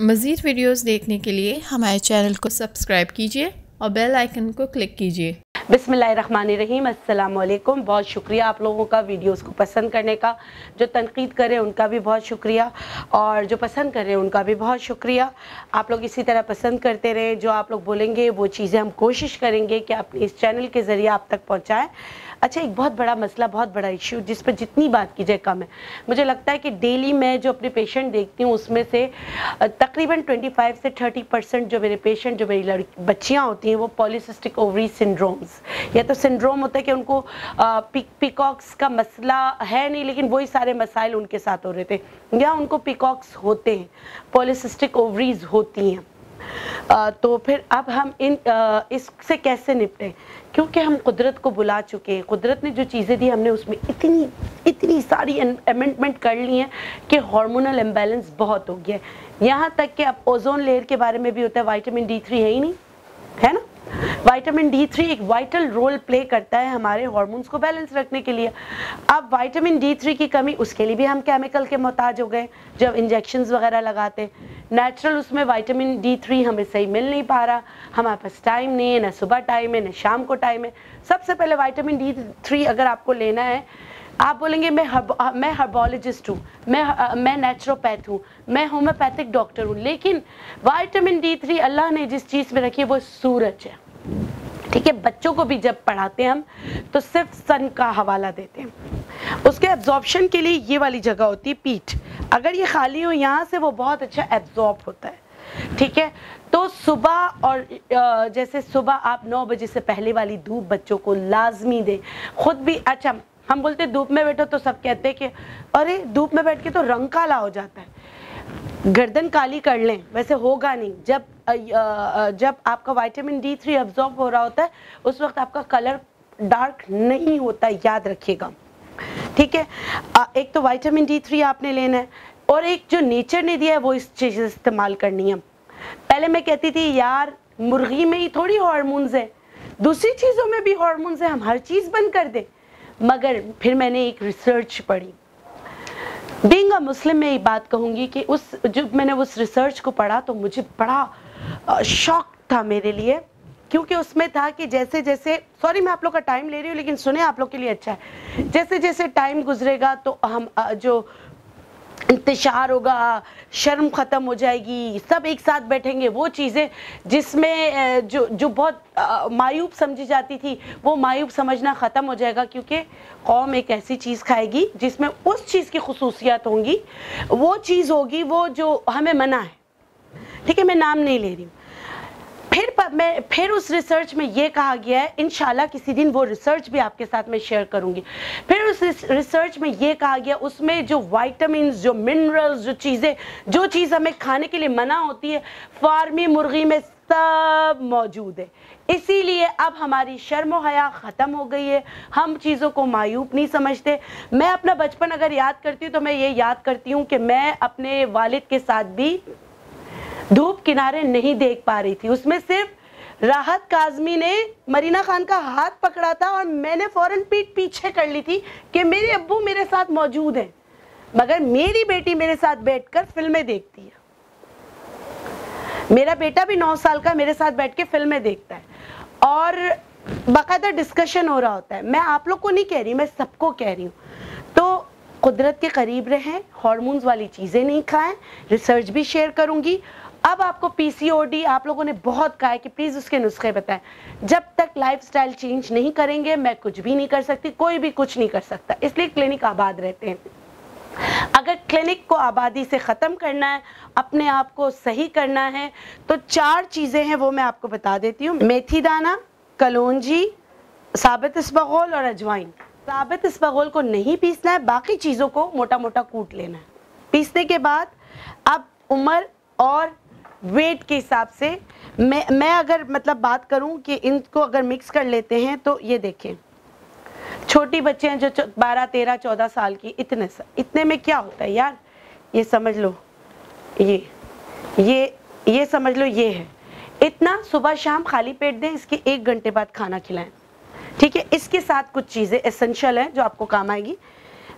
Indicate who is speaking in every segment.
Speaker 1: मज़ीद वीडियोस देखने के लिए हमारे चैनल को सब्सक्राइब कीजिए और बेल आइकन को क्लिक कीजिए।
Speaker 2: बिसमीम अल्लाम बहुत शुक्रिया आप लोगों का वीडियोस को पसंद करने का। जो तनकीद करें उनका भी बहुत शुक्रिया और जो पसंद करें उनका भी बहुत शुक्रिया। आप लोग इसी तरह पसंद करते रहें। जो आप लोग बोलेंगे वो चीज़ें हम कोशिश करेंगे कि अपने इस चैनल के ज़रिए आप तक पहुँचाएँ। अच्छा एक बहुत बड़ा मसला, बहुत बड़ा इश्यू जिस पर जितनी बात की जाए कम है। मुझे लगता है कि डेली मैं जो अपने पेशेंट देखती हूँ, उसमें से तकरीबन 25 से 30 परसेंट जो मेरे पेशेंट जो मेरी लड़की बच्चियाँ होती हैं, वो पॉलिसिस्टिक ओवरी सिंड्रोम्स या तो सिंड्रोम होता है कि उनको पिक पिकॉक्स का मसला है नहीं, लेकिन वही सारे मसाइल उनके साथ हो रहे थे। या उनको पिकॉक्स होते हैं पॉलिसिस्टिक ओवरीज होती हैं। तो फिर अब हम इन इससे कैसे निपटें? क्योंकि हम कुदरत को बुला चुके हैं। कुदरत ने जो चीज़ें दी, हमने उसमें इतनी इतनी सारी अमेंडमेंट कर ली हैं कि हार्मोनल इम्बेलेंस बहुत हो गया है। यहाँ तक कि अब ओजोन लेयर के बारे में भी होता है वाइटामिन डी थ्री है ही नहीं, है ना? विटामिन डी थ्री एक वाइटल रोल प्ले करता है हमारे हॉर्मोन्स को बैलेंस रखने के लिए। अब विटामिन डी थ्री की कमी उसके लिए भी हम केमिकल के मोहताज हो गए जब इंजेक्शन वगैरह लगाते। नेचुरल उसमें वाइटामिन डी थ्री हमें सही मिल नहीं पा रहा। हमारे पास टाइम नहीं है ना सुबह टाइम है ना शाम को टाइम है। सबसे पहले वाइटामिन डी थ्री अगर आपको लेना है आप बोलेंगे मैं हर्ब, मैं हर्बोलॉजिस्ट हूँ मैं आ, मैं नेचुरोपैथ हूँ मैं होम्योपैथिक डॉक्टर हूँ। लेकिन वाइटामिन डी थ्री अल्लाह ने जिस चीज़ में रखी है वो सूरज है। ठीक है, बच्चों को भी जब पढ़ाते हैं हम तो सिर्फ़ सन का हवाला देते हैं। उसके एब्जॉर्बशन के लिए ये वाली जगह होती है पीठ। अगर ये खाली हो, यहाँ से वो बहुत अच्छा एब्जॉर्ब होता है। ठीक है तो सुबह और जैसे सुबह आप नौ बजे से पहले वाली धूप बच्चों को लाजमी दें। खुद भी अच्छा हम बोलते धूप में बैठो तो सब कहते हैं कि, अरे, धूप में बैठ के तो रंग काला हो जाता है। गर्दन काली कर लें, वैसे होगा नहीं। जब जब आपका वाइटामिन डी थ्री अब्जॉर्ब हो रहा होता है, उस वक्त आपका कलर डार्क नहीं होता, याद रखिएगा। ठीक है? एक तो विटामिन डी थ्री आपने लेना है, और एक जो नेचर ने दिया है, वो इस चीज़ इस्तेमाल करनी है। पहले मैं कहती थी, यार, मुर्गी में ही थोड़ी हॉर्मोन्स है। दूसरी चीज़ों में भी हॉर्मोन्स है, हम हर चीज़ बंद कर दें। मगर फिर मैंने एक रिसर्च पढ़ी। बींग मुस्लिम, में ये बात कहूँगी कि उस, जब मैंने उस रिसर्च को पढ़ा तो मुझे बड़ा शौक था मेरे लिए, क्योंकि उसमें था कि जैसे जैसे सॉरी मैं आप लोग का टाइम ले रही हूँ, लेकिन सुने आप लोग के लिए अच्छा है। जैसे जैसे टाइम गुजरेगा तो हम जो इंतशार होगा, शर्म ख़त्म हो जाएगी, सब एक साथ बैठेंगे, वो चीज़ें जिसमें जो जो बहुत मायूब समझी जाती थी, वो मायूब समझना ख़त्म हो जाएगा, क्योंकि कौम एक ऐसी चीज़ खाएगी जिसमें उस चीज़ की खसूसियात होंगी। वो चीज़ होगी, वो जो हमें मना है। ठीक है, मैं नाम नहीं ले रही हूँ। फिर मैं, फिर उस रिसर्च में ये कहा गया है इनशाला किसी दिन वो रिसर्च भी आपके साथ में शेयर करूँगी। फिर उस रिसर्च में ये कहा गया, उसमें जो वाइटामिन जो मिनरल्स जो चीज़ें, जो चीज़ हमें खाने के लिए मना होती है, फार्मी मुर्गी में सब मौजूद है। इसीलिए अब हमारी शर्म हया ख़त्म हो गई है। हम चीज़ों को मायूब नहीं समझते। मैं अपना बचपन अगर याद करती हूँ तो मैं ये याद करती हूँ कि मैं अपने वालिद के साथ भी धूप किनारे नहीं देख पा रही थी। उसमें सिर्फ़ राहत काजमी ने मरीना खान का हाथ पकड़ा था और मैंने फ़ौरन पीठ पीछे कर ली थी कि मेरे अब्बू मेरे साथ मौजूद हैं, मगर मेरी बेटी मेरे साथ बैठकर फ़िल्में देखती है। मेरा बेटा भी नौ साल का मेरे साथ बैठ के फ़िल्में देखता है और बाकायदा डिस्कशन हो रहा होता है। मैं आप लोग को नहीं कह रही, मैं सबको कह रही हूँ। तो कुदरत के करीब रहें हॉर्मोन्स वाली चीज़ें नहीं खाएँ रिसर्च भी शेयर करूँगी अब आपको पीसीओडी आप लोगों ने बहुत कहा है कि प्लीज़ उसके नुस्खे बताएँ। जब तक लाइफस्टाइल चेंज नहीं करेंगे, मैं कुछ भी नहीं कर सकती, कोई भी कुछ नहीं कर सकता। इसलिए क्लिनिक आबाद रहते हैं। अगर क्लिनिक को आबादी से ख़त्म करना है, अपने आप को सही करना है तो चार चीज़ें हैं वो मैं आपको बता देती हूँ। मेथी दाना, कलौजी, साबित इसबगोल और अजवाइन। साबित इसबगोल को नहीं पीसना है, बाकी चीज़ों को मोटा मोटा कूट लेना है। पीसने के बाद अब उम्र और वेट के हिसाब से मैं मैं अगर मतलब बात करूँ कि इनको अगर मिक्स कर लेते हैं तो ये देखें। छोटी बच्चे हैं जो बारह तेरह चौदह साल की इतने सा, इतने में क्या होता है यार? ये समझ लो। ये ये ये समझ लो ये है। इतना सुबह शाम खाली पेट दें इसके एक घंटे बाद खाना खिलाएँ। ठीक है? इसके साथ कुछ चीज़ें एसेंशियल हैं जो आपको काम आएगी।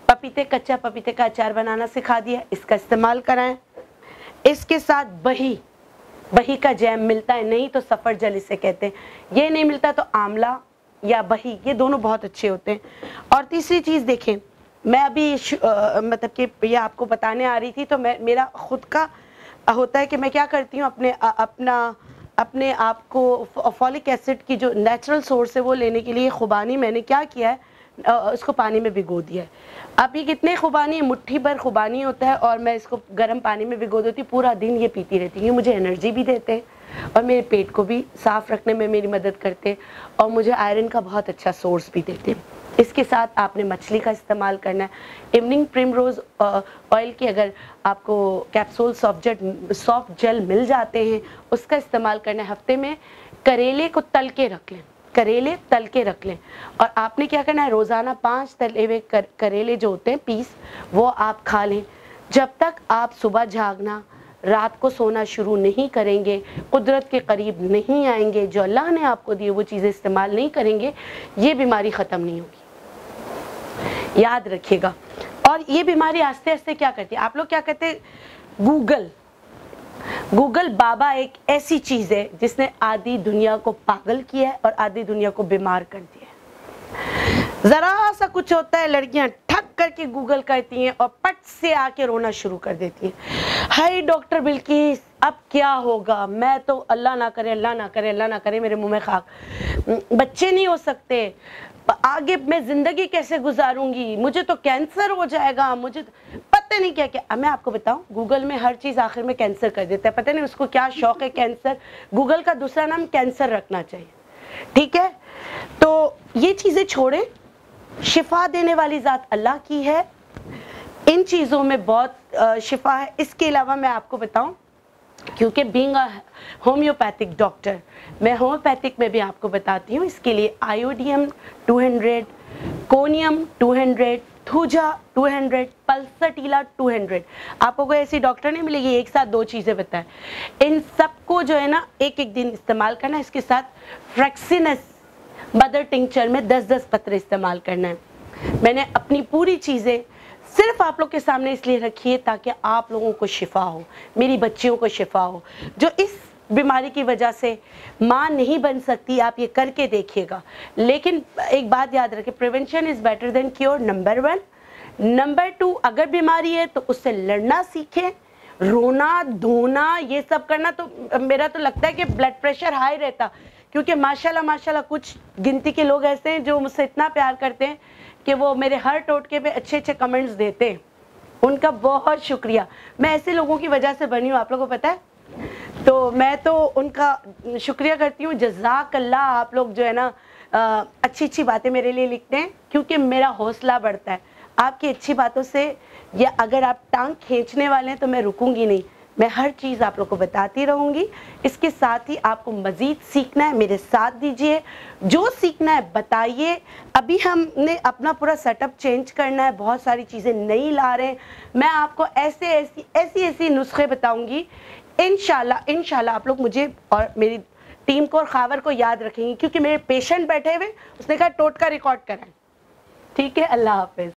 Speaker 2: पपीते कच्चा पपीते का अचार बनाना सिखा दिया इसका इस्तेमाल कराएँ। इसके साथ बही बही का जैम मिलता है नहीं तो सफ़र जल इसे कहते हैं। ये नहीं मिलता तो आंवला या बही ये दोनों बहुत अच्छे होते हैं। और तीसरी चीज़ देखें मैं अभी मतलब कि ये आपको बताने आ रही थी तो मैं मेरा खुद का होता है कि मैं क्या करती हूँ अपने आ, अपना अपने आप को फॉलिक एसिड की जो नेचुरल सोर्स है वो लेने के लिए खुबानी मैंने क्या किया है उसको पानी में भिगो दिया है। अब ये कितने खुबानी, मुट्ठी भर खुबानी होता है और मैं इसको गर्म पानी में भिगो देती हूँ। पूरा दिन ये पीती रहती हूँ। मुझे एनर्जी भी देते हैं और मेरे पेट को भी साफ़ रखने में मेरी मदद करते हैं और मुझे आयरन का बहुत अच्छा सोर्स भी देते हैं। इसके साथ आपने मछली का इस्तेमाल करना है। इवनिंग प्रिम रोज़ ऑयल की अगर आपको capsule soft jet soft gel मिल जाते हैं, उसका इस्तेमाल करना है। हफ़्ते में करेले को तल के रख लें। करेले तल के रख लें। और आपने क्या करना है? रोज़ाना पाँच तले हुए कर, करेले जो होते हैं पीस वो आप खा लें। जब तक आप सुबह जागना रात को सोना शुरू नहीं करेंगे कुदरत के करीब नहीं आएँगे जो अल्लाह ने आपको दिए वो चीज़ें इस्तेमाल नहीं करेंगे ये बीमारी ख़त्म नहीं होगी। याद रखिएगा। और ये बीमारी आस्ते आस्ते क्या करती है? आप लोग क्या कहते हैं? गूगल। गूगल बाबा एक ऐसी चीज़ है जिसने आधी दुनिया को पागल किया है और आधी दुनिया को बीमार कर दिया है। जरा सा कुछ होता है, लड़कियाँ ठक करके गूगल करती हैं और पट से आके रोना शुरू कर देती हैं। हाय डॉक्टर बिल्किस, अब क्या होगा? मैं तो अल्लाह ना करे, अल्लाह ना करे, अल्लाह ना करे, मेरे मुँह में खाक। बच्चे नहीं हो सकते। आगे मैं ज़िंदगी कैसे गुजारूँगी? मुझे तो कैंसर हो जाएगा, मुझे तो पता नहीं क्या क्या मैं आपको बताऊँ गूगल में हर चीज़ आखिर में कैंसर कर देता है। पता नहीं उसको क्या शौक है कैंसर गूगल का दूसरा नाम कैंसर रखना चाहिए। ठीक है? तो ये चीज़ें छोड़े। शिफा देने वाली ज़ात अल्लाह की है। इन चीज़ों में बहुत शिफा है। इसके अलावा मैं आपको बताऊँ, क्योंकि बींग होम्योपैथिक डॉक्टर मैं होम्योपैथिक में भी आपको बताती हूँ। इसके लिए आयोडियम 200 कोनियम 200 थूजा 200 पल्सटीला 200 आपको कोई ऐसी डॉक्टर नहीं मिलेगी, एक साथ दो चीज़ें बताएँ इन सबको जो है ना एक एक दिन इस्तेमाल करना इसके साथ फ्रेक्सिनस मदर टिंक्चर में 10-10 पत्र इस्तेमाल करना है। मैंने अपनी पूरी चीज़ें सिर्फ़ आप लोग के सामने इसलिए रखी है ताकि आप लोगों को शिफा हो, मेरी बच्चियों को शिफा हो, जो इस बीमारी की वजह से माँ नहीं बन सकती, आप ये करके देखिएगा। लेकिन एक बात याद रखें prevention is better than cure number one number two अगर बीमारी है तो उससे लड़ना सीखें, रोना, धोना, ये सब करना तो मेरा तो लगता है कि ब्लड प्रेशर हाई रहता। क्योंकि माशाल्लाह माशाल्लाह, कुछ गिनती के लोग ऐसे हैं जो मुझसे इतना प्यार करते हैं कि वो मेरे हर टोटके पे अच्छे अच्छे कमेंट्स देते हैं। उनका बहुत शुक्रिया। मैं ऐसे लोगों की वजह से बनी हूँ, आप लोगों को पता है? तो मैं तो उनका शुक्रिया करती हूँ। जजाक अल्लाह आप लोग जो है ना अच्छी अच्छी बातें मेरे लिए लिखते हैं, क्योंकि मेरा हौसला बढ़ता है। आपकी अच्छी बातों से या अगर आप टांग खींचने वाले हैं तो मैं रुकूँगी नहीं। मैं हर चीज़ आप लोग को बताती रहूँगी। इसके साथ ही आपको मज़ीद सीखना है, मेरे साथ दीजिए। जो सीखना है, बताइए। अभी हमने अपना पूरा सेटअप चेंज करना है, बहुत सारी चीज़ें नहीं ला रहे हैं। मैं आपको ऐसे ऐसी ऐसी ऐसी नुस्खे बताऊँगी इन इनशाला आप लोग मुझे और मेरी टीम को और खावर को याद रखेंगे, क्योंकि मेरे पेशेंट बैठे हुए उसने कहा टोट का रिकॉर्ड करें ठीक है, अल्लाह हाफिज़।